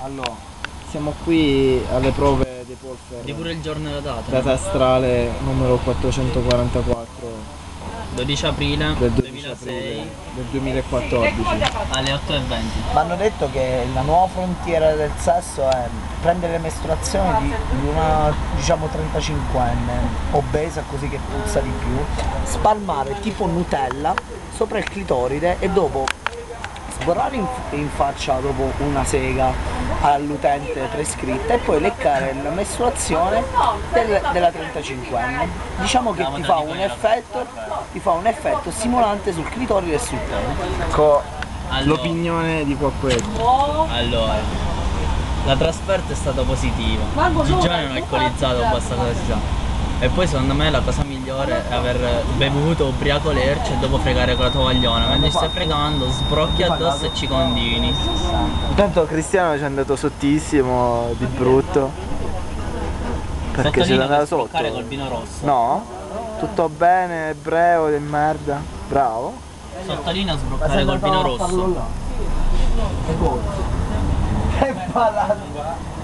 Allora, siamo qui alle prove dei polfer. Di pure il giorno e la data. Data astrale numero 444 12 aprile del 12 2006 aprile del 2014. alle 8.20. Mi hanno detto che la nuova frontiera del sesso è prendere le mestruazioni di, di una diciamo 35enne obesa così che puzza di più, spalmare tipo Nutella sopra il clitoride e dopo sborrare in, in faccia dopo una sega all'utente prescritta e poi leccare la mestruazione del- della 35enne. Diciamo che ti fa un effetto, ti fa un effetto stimolante sul clitoride e sul pene. L'opinione di qualcuno. Allora, la trasferta è stata positiva. Gigione non è alcolizzato abbastanza si sa. E poi secondo me la cosa migliore è aver bevuto ubriaco lercio e dopo fregare con la tovagliona. Mentre stai fregando, sbrocchi addosso e ci condini. Intanto Cristiano ci è andato sottissimo di brutto. Perché ci è andato sotto. sbroccare col vino rosso. No? Tutto bene, ebreo di merda. Bravo. Sottolineo sbroccare col vino rosso. Che ballata!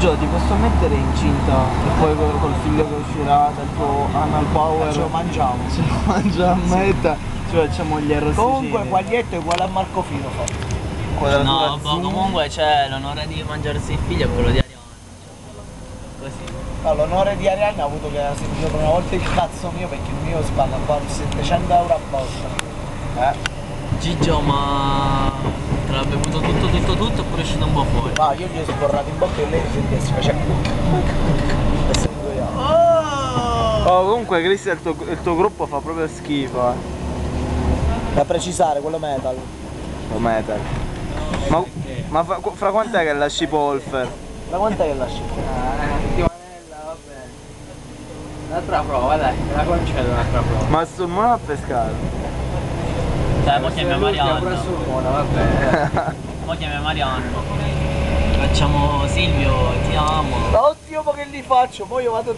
Gigio, ti posso mettere incinta e poi col, col figlio che uscirà dal tuo anal power Ce lo mangiamo. ce lo mangia a metta, ci facciamo gli arrosticini. Comunque Quaglietto è uguale a Marco Fino fa. Quadratura No, boh, comunque c'è l'onore di mangiarsi il figlio e quello di Ariana. Così. No, l'onore di Arianna ha avuto che ha sentito per una volta il cazzo mio perché il mio spalla quasi 700 euro a botta. Eh? Gigio, ma te l'ha bevuto tutto, tutto, tutto oppure è uscito un po' fuori? Ma io gli ho sborrato in bocca e lei si sentiva si faceva e seguito io. Oh, comunque Cristian il tuo, il tuo gruppo fa proprio schifo, eh. Da precisare, quello metal. Lo metal. Ma, ma fra, fra quant'è che lasci Polfer? Da quant'è che lasci? Un'altra prova, dai, la concedo un'altra prova. Ma sul mono a pescare? Dai, mo chiamiamo vabbè. Mo chiamiamo Marianna. Facciamo Silvio, ti amo. Oddio, ma che li faccio? Poi io vado